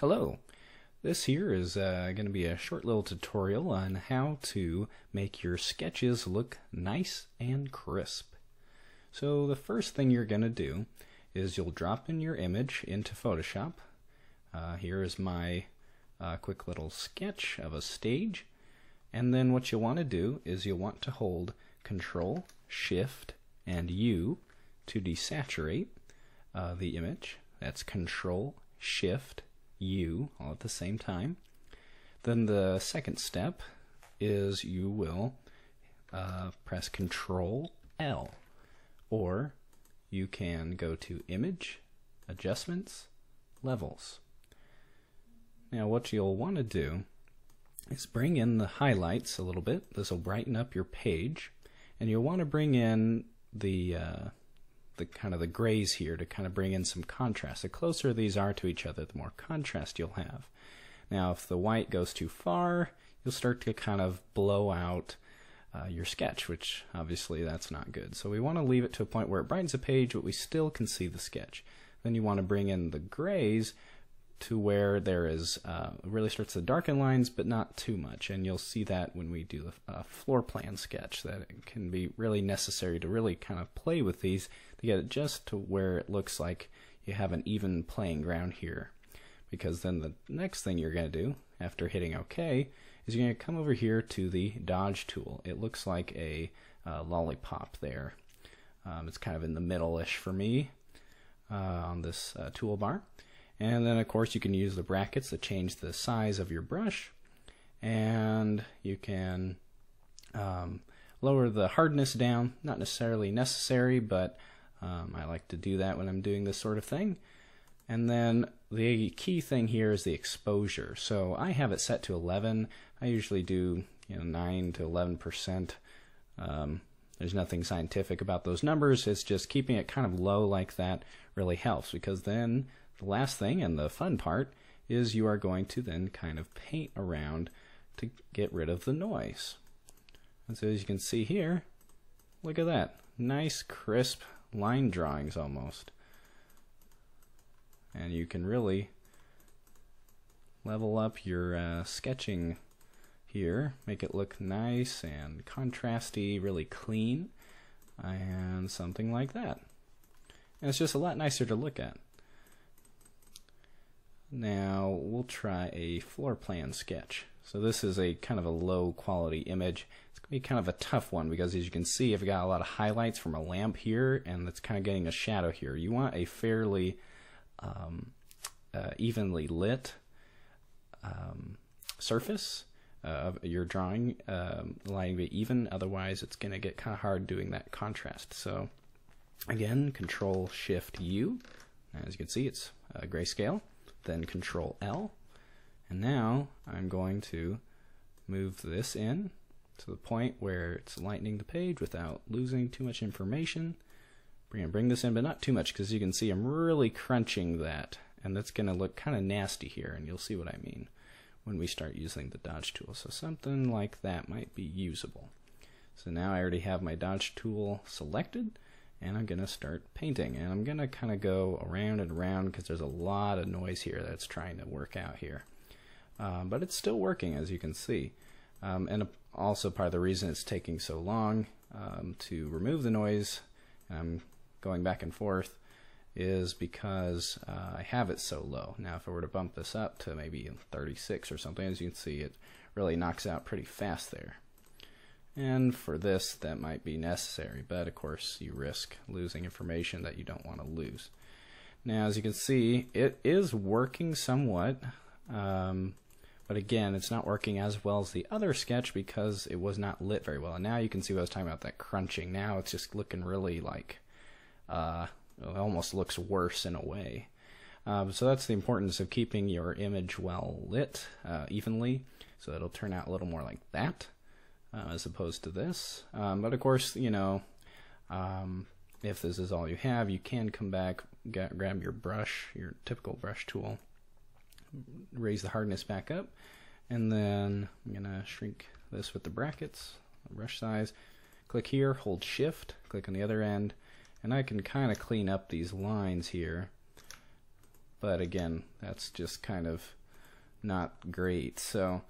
Hello. This here is uh, going to be a short little tutorial on how to make your sketches look nice and crisp. So the first thing you're going to do is you'll drop in your image into Photoshop. Uh, here is my uh, quick little sketch of a stage. And then what you'll want to do is you'll want to hold Control, Shift, and U to desaturate uh, the image. That's Control, Shift, U all at the same time. Then the second step is you will uh, press Control L, or you can go to Image, Adjustments, Levels. Now, what you'll want to do is bring in the highlights a little bit. This will brighten up your page, and you'll want to bring in the uh, the kind of the grays here to kind of bring in some contrast. The closer these are to each other, the more contrast you'll have. Now, if the white goes too far, you'll start to kind of blow out uh, your sketch, which obviously that's not good. So we want to leave it to a point where it brightens the page, but we still can see the sketch. Then you want to bring in the grays to where there is uh, really starts to darken lines, but not too much. And you'll see that when we do the uh, floor plan sketch, that it can be really necessary to really kind of play with these to get it just to where it looks like you have an even playing ground here. Because then the next thing you're going to do after hitting OK is you're going to come over here to the dodge tool. It looks like a uh, lollipop there. Um, it's kind of in the middle-ish for me uh, on this uh, toolbar. And then of course you can use the brackets to change the size of your brush and you can um, lower the hardness down. Not necessarily necessary, but um, I like to do that when I'm doing this sort of thing. And then the key thing here is the exposure. So I have it set to 11. I usually do you know 9 to 11 percent. Um, there's nothing scientific about those numbers. It's just keeping it kind of low like that really helps because then the last thing and the fun part is you are going to then kind of paint around to get rid of the noise. And so as you can see here, look at that. Nice crisp line drawings almost. And you can really level up your uh, sketching here, make it look nice and contrasty, really clean, and something like that. And it's just a lot nicer to look at. Now we'll try a floor plan sketch. So this is a kind of a low quality image. It's going to be kind of a tough one because as you can see I've got a lot of highlights from a lamp here and it's kind of getting a shadow here. You want a fairly um, uh, evenly lit um, surface of your drawing, um, lighting be even, otherwise it's going to get kind of hard doing that contrast. So again, Control Shift U. As you can see, it's uh, grayscale then Control L. And now I'm going to move this in to the point where it's lightening the page without losing too much information. To bring this in, but not too much, because you can see I'm really crunching that, and that's going to look kind of nasty here, and you'll see what I mean when we start using the dodge tool. So something like that might be usable. So now I already have my dodge tool selected and I'm going to start painting. And I'm going to kind of go around and around because there's a lot of noise here that's trying to work out here. Um, but it's still working as you can see. Um, and also part of the reason it's taking so long um, to remove the noise I'm going back and forth is because uh, I have it so low. Now if I were to bump this up to maybe 36 or something as you can see it really knocks out pretty fast there and for this, that might be necessary, but of course you risk losing information that you don't want to lose. Now, as you can see, it is working somewhat, um, but again, it's not working as well as the other sketch because it was not lit very well. And now you can see what I was talking about, that crunching. Now it's just looking really like, uh, it almost looks worse in a way. Um, so that's the importance of keeping your image well lit uh, evenly, so it'll turn out a little more like that uh, as opposed to this. Um, but of course, you know, um, if this is all you have, you can come back, get, grab your brush, your typical brush tool, raise the hardness back up, and then I'm going to shrink this with the brackets, brush size. Click here, hold shift, click on the other end, and I can kind of clean up these lines here but again, that's just kind of not great. So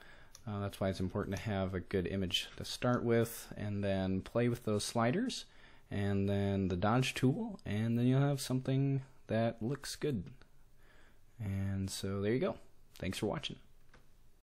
uh, that's why it's important to have a good image to start with and then play with those sliders and then the dodge tool and then you'll have something that looks good. And so there you go. Thanks for watching.